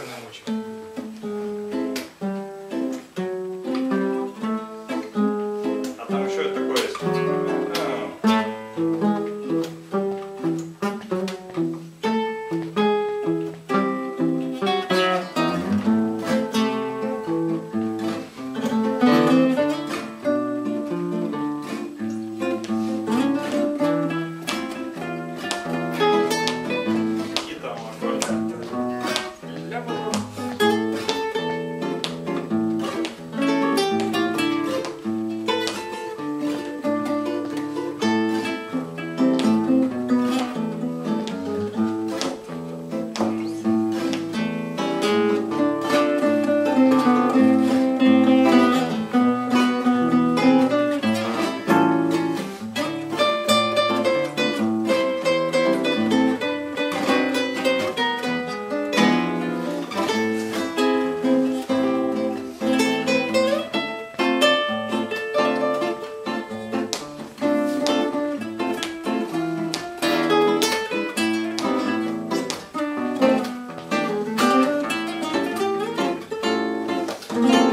масляной мочи. Mm-hmm.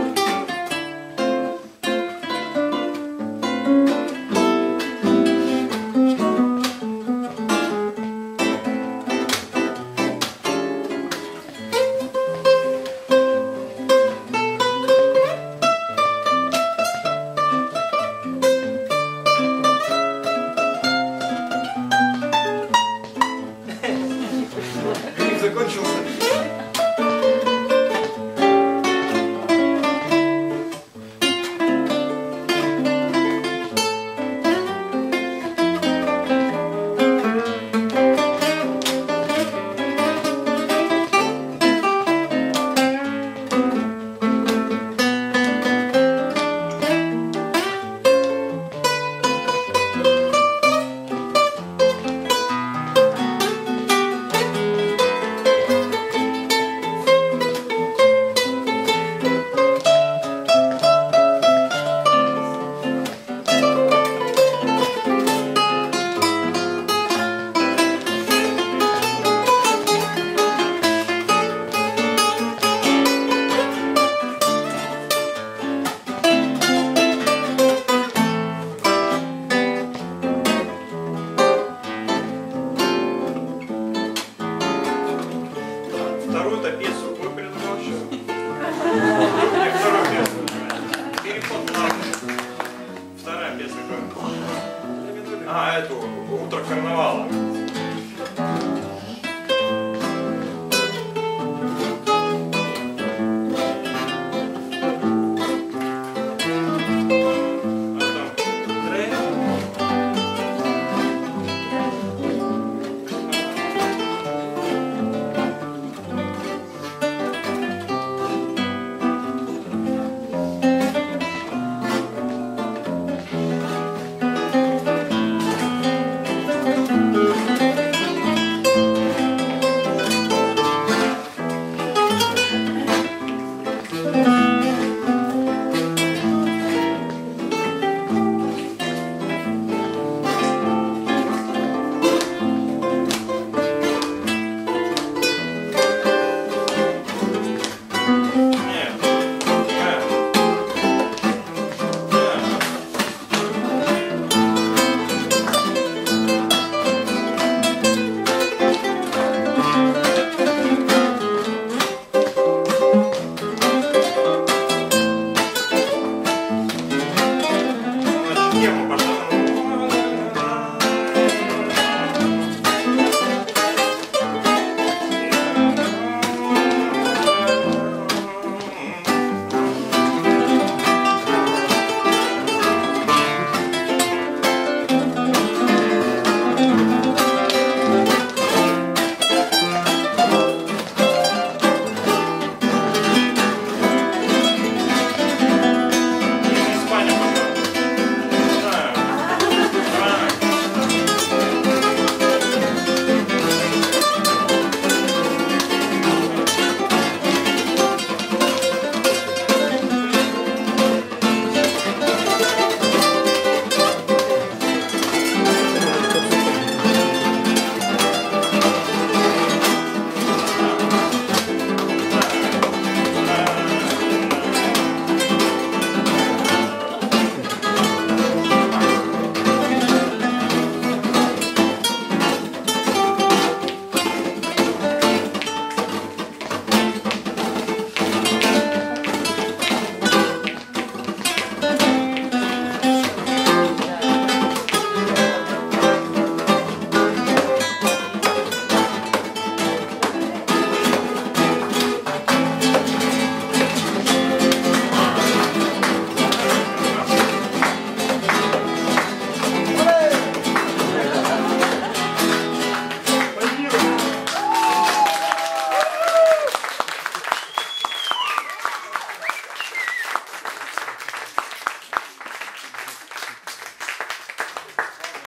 Эту «Утро карнавала».